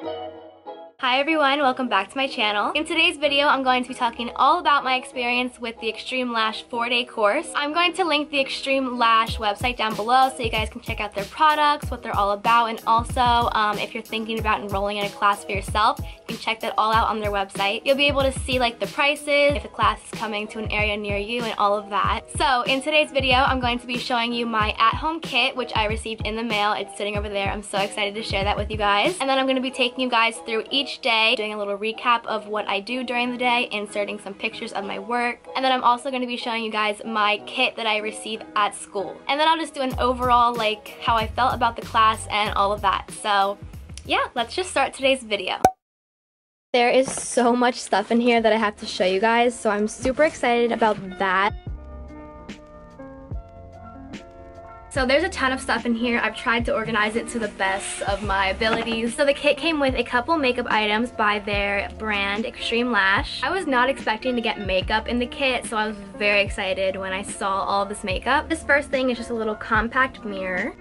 Thank you. Hi everyone, welcome back to my channel. In today's video, I'm going to be talking all about my experience with the Xtreme Lash 4-day course. I'm going to link the Xtreme Lash website down below so you guys can check out their products, what they're all about, and also um, if you're thinking about enrolling in a class for yourself, you can check that all out on their website. You'll be able to see like the prices, if the class is coming to an area near you, and all of that. So in today's video, I'm going to be showing you my at-home kit, which I received in the mail. It's sitting over there. I'm so excited to share that with you guys. And then I'm going to be taking you guys through each day, doing a little recap of what I do during the day, inserting some pictures of my work, and then I'm also going to be showing you guys my kit that I receive at school. And then I'll just do an overall like how I felt about the class and all of that. So yeah, let's just start today's video. There is so much stuff in here that I have to show you guys, so I'm super excited about that. So there's a ton of stuff in here. I've tried to organize it to the best of my abilities. So the kit came with a couple makeup items by their brand Xtreme Lash. I was not expecting to get makeup in the kit, so I was very excited when I saw all this makeup. This first thing is just a little compact mirror.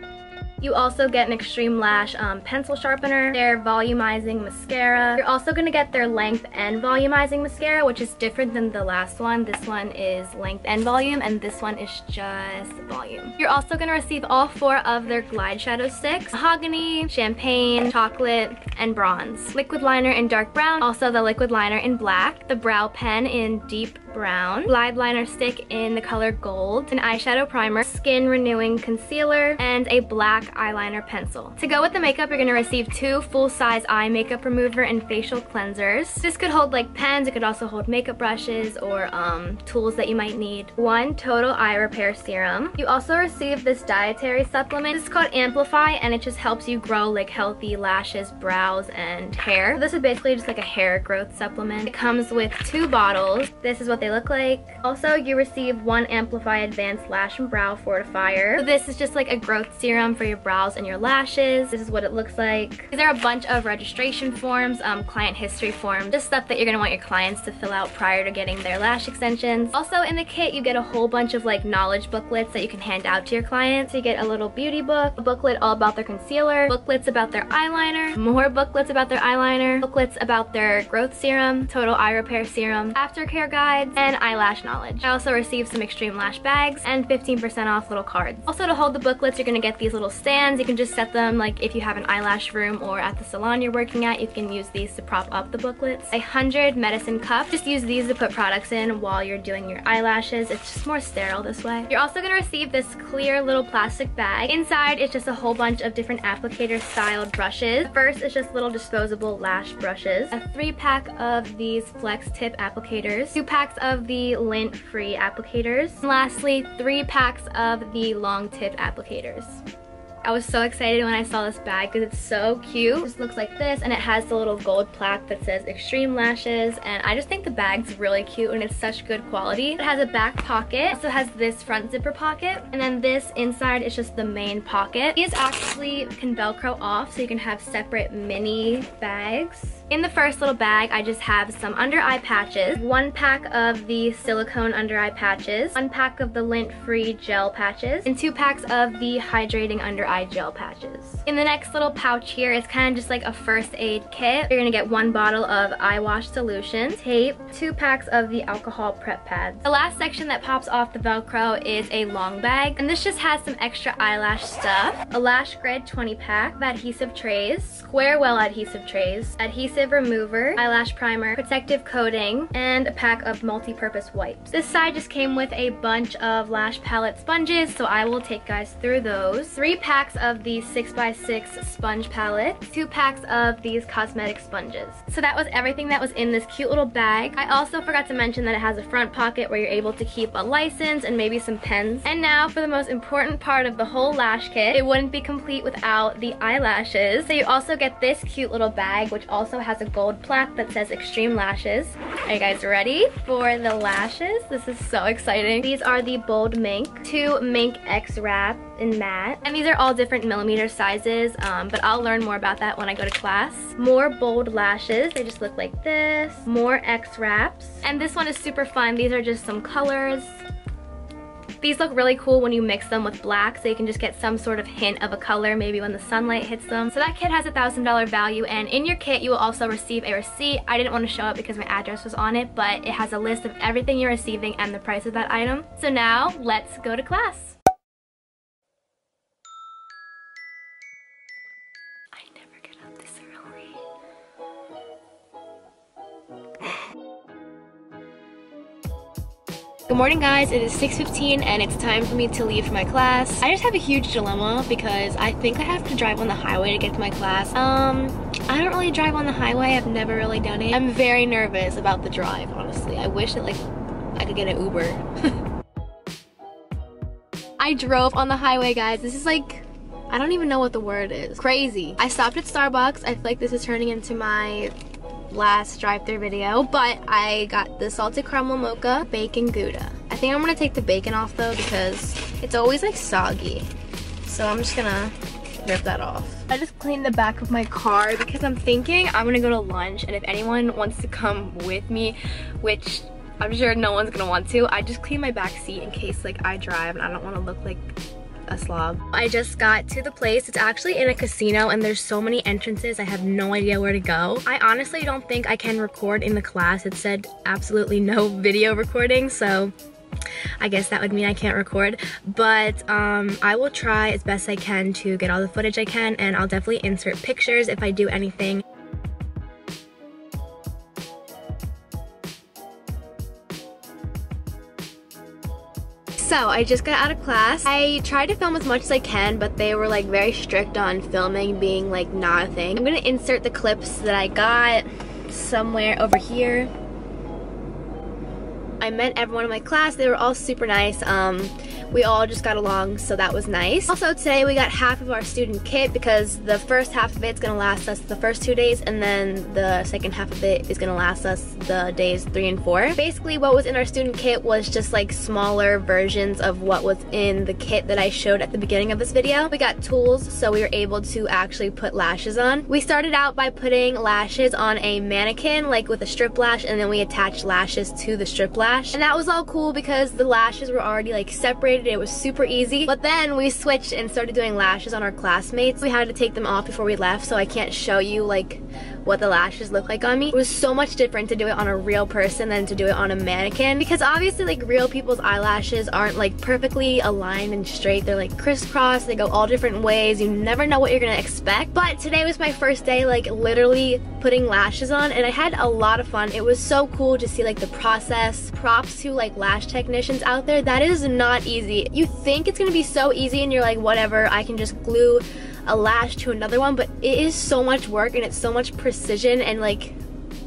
You also get an Xtreme Lash um, pencil sharpener, their volumizing mascara. You're also going to get their length and volumizing mascara, which is different than the last one. This one is length and volume, and this one is just volume. You're also going to receive all four of their glide shadow sticks. Mahogany, champagne, chocolate, and bronze. Liquid liner in dark brown, also the liquid liner in black, the brow pen in deep brown, glide liner stick in the color gold, an eyeshadow primer, skin renewing concealer, and a black eyeliner pencil. To go with the makeup, you're gonna receive two full-size eye makeup remover and facial cleansers. This could hold like pens, it could also hold makeup brushes or um, tools that you might need. One total eye repair serum. You also receive this dietary supplement. This is called Amplify and it just helps you grow like healthy lashes, brows, and hair. This is basically just like a hair growth supplement. It comes with two bottles. This is what they they look like. Also, you receive one Amplify Advanced Lash and Brow Fortifier. So this is just like a growth serum for your brows and your lashes. This is what it looks like. These are a bunch of registration forms, um, client history forms, just stuff that you're gonna want your clients to fill out prior to getting their lash extensions. Also in the kit, you get a whole bunch of like knowledge booklets that you can hand out to your clients. So you get a little beauty book, a booklet all about their concealer, booklets about their eyeliner, more booklets about their eyeliner, booklets about their growth serum, total eye repair serum, aftercare guides, and eyelash knowledge. I also received some extreme lash bags and 15% off little cards. Also to hold the booklets, you're gonna get these little stands. You can just set them like if you have an eyelash room or at the salon you're working at, you can use these to prop up the booklets. A 100 medicine cup. Just use these to put products in while you're doing your eyelashes. It's just more sterile this way. You're also gonna receive this clear little plastic bag. Inside, it's just a whole bunch of different applicator styled brushes. First, it's just little disposable lash brushes. A three pack of these flex tip applicators. Two packs of the lint-free applicators. And lastly, three packs of the long tip applicators. I was so excited when I saw this bag because it's so cute. It just looks like this and it has the little gold plaque that says Xtreme Lashes and I just think the bag's really cute and it's such good quality. It has a back pocket. It also has this front zipper pocket and then this inside is just the main pocket. These actually can velcro off so you can have separate mini bags. In the first little bag, I just have some under eye patches, one pack of the silicone under eye patches, one pack of the lint-free gel patches, and two packs of the hydrating under eye gel patches. In the next little pouch here, it's kind of just like a first aid kit. You're gonna get one bottle of eye wash solution, tape, two packs of the alcohol prep pads. The last section that pops off the Velcro is a long bag, and this just has some extra eyelash stuff, a lash grid 20 pack of adhesive trays, square well adhesive trays, adhesive adhesive remover, eyelash primer, protective coating, and a pack of multi-purpose wipes. This side just came with a bunch of lash palette sponges, so I will take guys through those. Three packs of these 6x6 sponge palettes, two packs of these cosmetic sponges. So that was everything that was in this cute little bag. I also forgot to mention that it has a front pocket where you're able to keep a license and maybe some pens. And now for the most important part of the whole lash kit. It wouldn't be complete without the eyelashes. So you also get this cute little bag, which also has a gold plaque that says Xtreme Lashes. Are you guys ready for the lashes? This is so exciting. These are the Bold Mink, two Mink X Wrap in matte. And these are all different millimeter sizes, um, but I'll learn more about that when I go to class. More bold lashes. They just look like this. More X wraps. And this one is super fun. These are just some colors. These look really cool when you mix them with black so you can just get some sort of hint of a color maybe when the sunlight hits them. So that kit has a $1,000 value and in your kit you will also receive a receipt. I didn't want to show it because my address was on it, but it has a list of everything you're receiving and the price of that item. So now let's go to class. Good morning guys, it is 6.15 and it's time for me to leave for my class. I just have a huge dilemma because I think I have to drive on the highway to get to my class. Um, I don't really drive on the highway, I've never really done it. I'm very nervous about the drive, honestly. I wish that like I could get an Uber. I drove on the highway guys, this is like I don't even know what the word is. Crazy. I stopped at Starbucks. I feel like this is turning into my last drive-through video, but I got the salted caramel mocha bacon gouda. I think I'm gonna take the bacon off though because it's always like soggy. So I'm just gonna rip that off. I just cleaned the back of my car because I'm thinking I'm gonna go to lunch and if anyone wants to come with me, which I'm sure no one's gonna want to, I just clean my back seat in case like I drive and I don't wanna look like a slob. I just got to the place. It's actually in a casino and there's so many entrances. I have no idea where to go. I honestly don't think I can record in the class. It said absolutely no video recording, so I guess that would mean I can't record, but um, I will try as best I can to get all the footage I can and I'll definitely insert pictures if I do anything. So I just got out of class. I tried to film as much as I can, but they were like very strict on filming being like not a thing. I'm gonna insert the clips that I got somewhere over here. I met everyone in my class. They were all super nice. Um, we all just got along, so that was nice. Also today we got half of our student kit because the first half of it's gonna last us the first two days and then the second half of it is gonna last us the days three and four. Basically what was in our student kit was just like smaller versions of what was in the kit that I showed at the beginning of this video. We got tools so we were able to actually put lashes on. We started out by putting lashes on a mannequin like with a strip lash and then we attached lashes to the strip lash. And that was all cool because the lashes were already like separated it was super easy. But then we switched and started doing lashes on our classmates. We had to take them off before we left, so I can't show you like what the lashes look like on me. It was so much different to do it on a real person than to do it on a mannequin because obviously like real people's eyelashes aren't like perfectly aligned and straight. They're like crisscross, they go all different ways. You never know what you're gonna expect. But today was my first day like literally putting lashes on and I had a lot of fun. It was so cool to see like the process. Props to like lash technicians out there. That is not easy. You think it's gonna be so easy and you're like whatever, I can just glue a lash to another one, but it is so much work and it's so much precision and like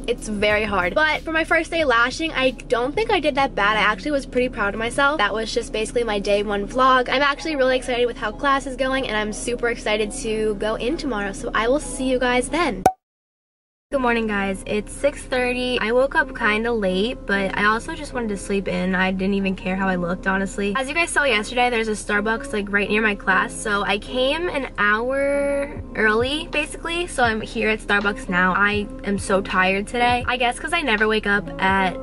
it's very hard. But for my first day lashing, I don't think I did that bad. I actually was pretty proud of myself. That was just basically my day one vlog. I'm actually really excited with how class is going and I'm super excited to go in tomorrow. So I will see you guys then. Good morning guys, it's 6.30. I woke up kind of late, but I also just wanted to sleep in. I didn't even care how I looked, honestly. As you guys saw yesterday, there's a Starbucks like right near my class, so I came an hour early, basically, so I'm here at Starbucks now. I am so tired today. I guess because I never wake up at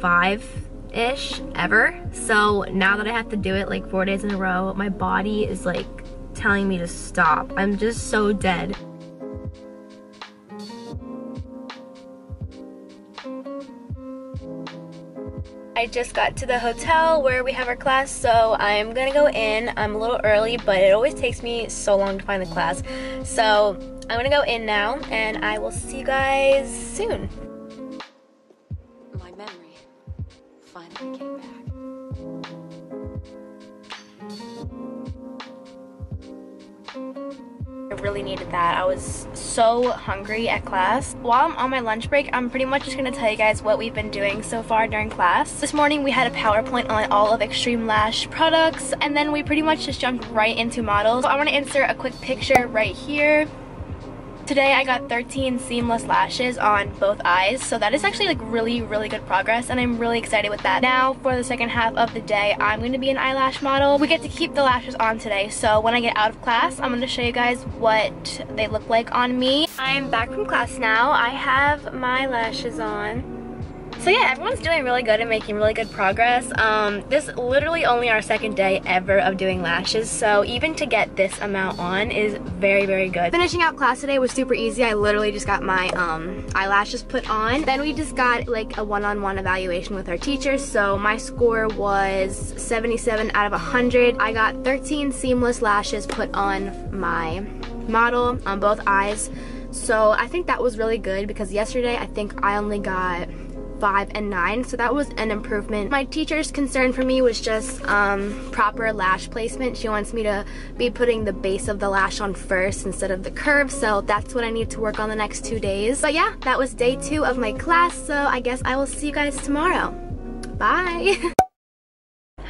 5-ish, ever. So now that I have to do it like four days in a row, my body is like telling me to stop. I'm just so dead. Just got to the hotel where we have our class, so I'm gonna go in. I'm a little early, but it always takes me so long to find the class. So I'm gonna go in now, and I will see you guys soon. Really needed that. I was so hungry at class. While I'm on my lunch break, I'm pretty much just gonna tell you guys what we've been doing so far during class. This morning we had a PowerPoint on all of Xtreme Lash products, and then we pretty much just jumped right into models. So I wanna insert a quick picture right here. Today I got 13 seamless lashes on both eyes, so that is actually like really, really good progress, and I'm really excited with that. Now, for the second half of the day, I'm going to be an eyelash model. We get to keep the lashes on today, so when I get out of class, I'm going to show you guys what they look like on me. I'm back from class now. I have my lashes on. So yeah, everyone's doing really good and making really good progress. Um, this literally only our second day ever of doing lashes, so even to get this amount on is very, very good. Finishing out class today was super easy. I literally just got my um, eyelashes put on. Then we just got like a one-on-one -on -one evaluation with our teacher, so my score was 77 out of 100. I got 13 seamless lashes put on my model on both eyes. So I think that was really good because yesterday I think I only got five and nine so that was an improvement. My teacher's concern for me was just um, proper lash placement. She wants me to be putting the base of the lash on first instead of the curve so that's what I need to work on the next two days. But yeah that was day two of my class so I guess I will see you guys tomorrow. Bye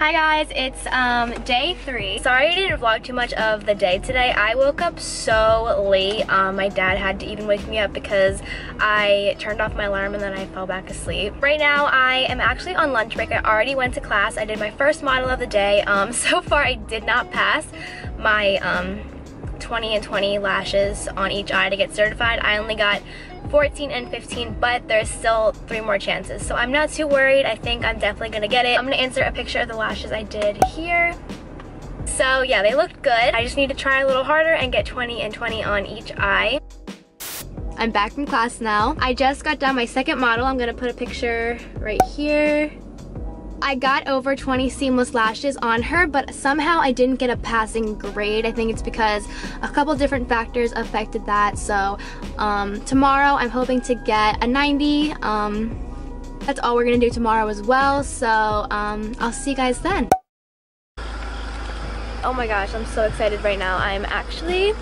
Hi guys, it's um, day three. Sorry I didn't vlog too much of the day today. I woke up so late. Um, my dad had to even wake me up because I turned off my alarm and then I fell back asleep. Right now I am actually on lunch break. I already went to class. I did my first model of the day. Um, so far I did not pass my um, 20 and 20 lashes on each eye to get certified. I only got 14 and 15, but there's still three more chances. So I'm not too worried. I think I'm definitely gonna get it. I'm gonna insert a picture of the lashes I did here. So yeah, they looked good. I just need to try a little harder and get 20 and 20 on each eye. I'm back from class now. I just got done my second model. I'm gonna put a picture right here. I got over 20 seamless lashes on her, but somehow I didn't get a passing grade. I think it's because a couple different factors affected that. So um, tomorrow I'm hoping to get a 90. Um, that's all we're gonna do tomorrow as well. So um, I'll see you guys then. Oh my gosh, I'm so excited right now. I'm actually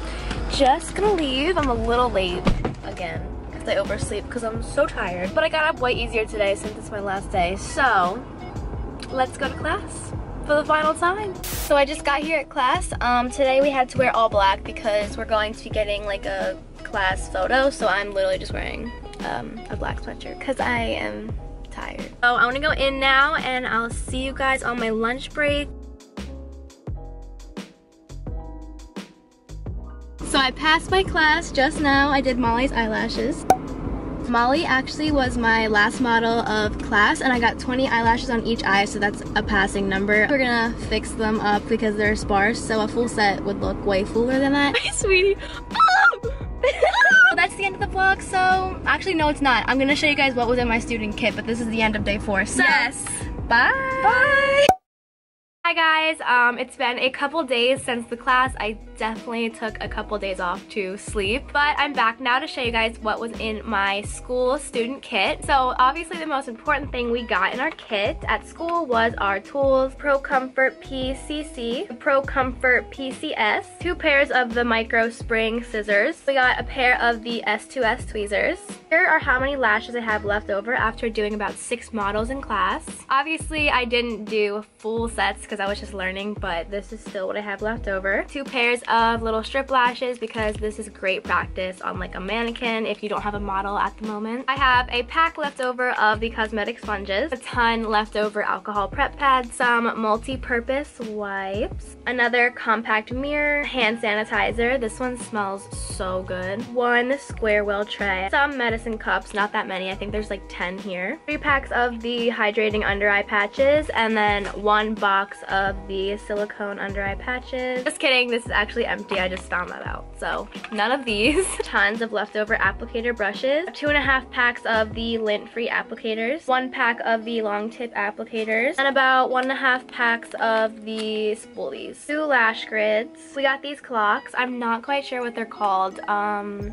just gonna leave. I'm a little late again because I oversleep because I'm so tired. But I got up way easier today since it's my last day. So let's go to class for the final time. So I just got here at class. Um, today we had to wear all black because we're going to be getting like a class photo. So I'm literally just wearing um, a black sweatshirt because I am tired. So I want to go in now and I'll see you guys on my lunch break. So I passed my class just now. I did Molly's eyelashes. Molly actually was my last model of class and I got 20 eyelashes on each eye so that's a passing number. We're gonna fix them up because they're sparse so a full set would look way fuller than that. Hey sweetie! Oh! well, that's the end of the vlog so actually no it's not. I'm gonna show you guys what was in my student kit but this is the end of day four. So, yes! Bye! Bye! Hi guys, um, it's been a couple days since the class. I definitely took a couple days off to sleep, but I'm back now to show you guys what was in my school student kit. So obviously the most important thing we got in our kit at school was our tools, Pro Comfort PCC, Pro Comfort PCS, two pairs of the Micro Spring scissors. We got a pair of the S2S tweezers. Here are how many lashes I have left over after doing about six models in class. Obviously I didn't do full sets because I was just learning, but this is still what I have left over. Two pairs of little strip lashes because this is great practice on like a mannequin if you don't have a model at the moment. I have a pack left over of the cosmetic sponges, a ton left over alcohol prep pads, some multi-purpose wipes, another compact mirror, hand sanitizer. This one smells so good. One square well tray, some medicine cups, not that many. I think there's like 10 here. Three packs of the hydrating under eye patches, and then one box of the silicone under eye patches. Just kidding, this is actually empty. I just found that out. So none of these. Tons of leftover applicator brushes. Two and a half packs of the lint-free applicators. One pack of the long tip applicators. And about one and a half packs of the spoolies. Two lash grids. We got these clocks. I'm not quite sure what they're called. Um,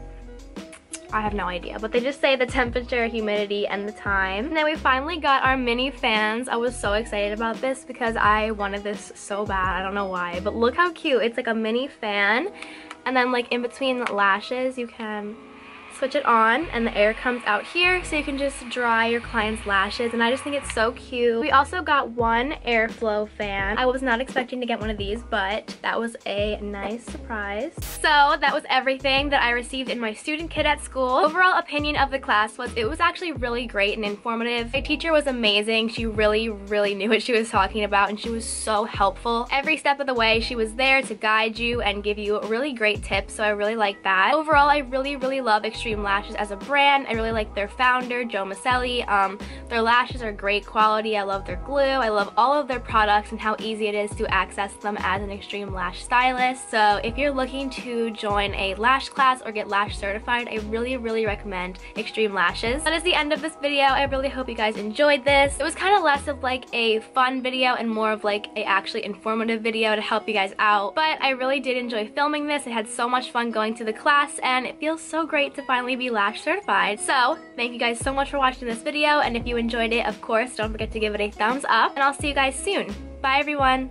I have no idea, but they just say the temperature, humidity, and the time. And then we finally got our mini fans. I was so excited about this because I wanted this so bad. I don't know why, but look how cute. It's like a mini fan. And then like in between lashes, you can switch it on and the air comes out here so you can just dry your client's lashes and I just think it's so cute. We also got one airflow fan. I was not expecting to get one of these but that was a nice surprise. So that was everything that I received in my student kit at school. Overall opinion of the class was it was actually really great and informative. My teacher was amazing. She really, really knew what she was talking about and she was so helpful. Every step of the way she was there to guide you and give you really great tips so I really liked that. Overall I really, really love Xtreme Xtreme Lashes as a brand. I really like their founder, Jo Mousselli. Um, their lashes are great quality. I love their glue. I love all of their products and how easy it is to access them as an Xtreme Lash stylist. So if you're looking to join a lash class or get lash certified, I really, really recommend Xtreme Lashes. That is the end of this video. I really hope you guys enjoyed this. It was kind of less of like a fun video and more of like a actually informative video to help you guys out. But I really did enjoy filming this. I had so much fun going to the class and it feels so great to finally be lash certified. So thank you guys so much for watching this video and if you enjoyed it, of course, don't forget to give it a thumbs up and I'll see you guys soon. Bye everyone!